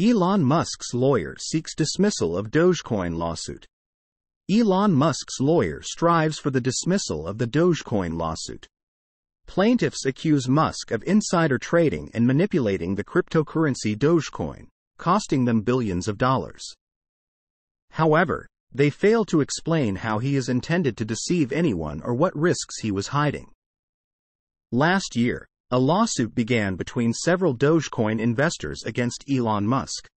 Elon Musk's lawyer seeks dismissal of Dogecoin lawsuit. Elon Musk's lawyer strives for the dismissal of the Dogecoin lawsuit. Plaintiffs accuse Musk of insider trading and manipulating the cryptocurrency Dogecoin, costing them billions of dollars. However, they fail to explain how he is intended to deceive anyone or what risks he was hiding. Last year, a lawsuit began between several Dogecoin investors against Elon Musk.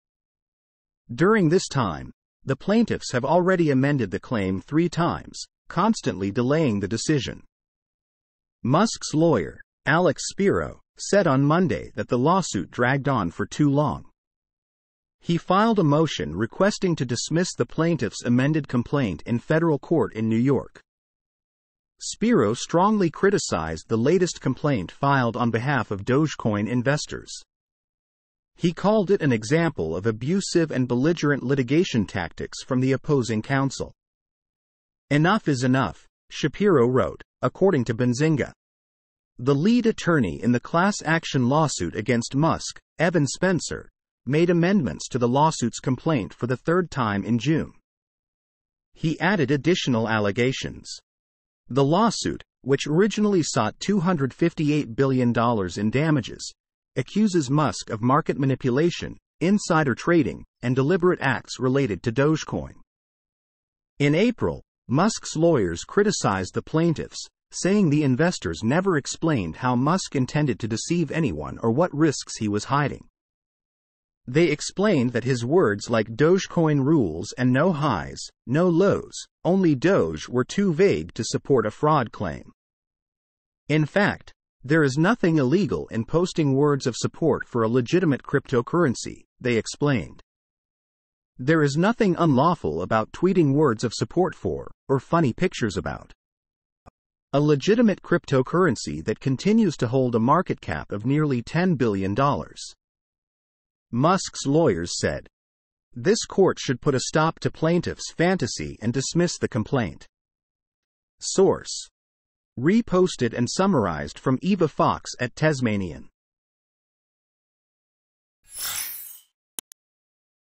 During this time, the plaintiffs have already amended the claim three times, constantly delaying the decision. Musk's lawyer, Alex Spiro, said on Monday that the lawsuit dragged on for too long. He filed a motion requesting to dismiss the plaintiff's amended complaint in federal court in New York. Spiro strongly criticized the latest complaint filed on behalf of Dogecoin investors. He called it an example of abusive and belligerent litigation tactics from the opposing counsel. Enough is enough, Spiro wrote, according to Benzinga. The lead attorney in the class action lawsuit against Musk, Evan Spencer, made amendments to the lawsuit's complaint for the third time in June. He added additional allegations. The lawsuit, which originally sought $258 billion in damages, accuses Musk of market manipulation, insider trading, and deliberate acts related to Dogecoin. In April, Musk's lawyers criticized the plaintiffs, saying the investors never explained how Musk intended to deceive anyone or what risks he was hiding. They explained that his words like Dogecoin rules and no highs, no lows, only Doge were too vague to support a fraud claim. In fact, there is nothing illegal in posting words of support for a legitimate cryptocurrency, they explained. There is nothing unlawful about tweeting words of support for, or funny pictures about, a legitimate cryptocurrency that continues to hold a market cap of nearly $10 billion. Musk's lawyers said. This court should put a stop to plaintiff's fantasy and dismiss the complaint. Source. Reposted and summarized from Eva Fox at Tesmanian.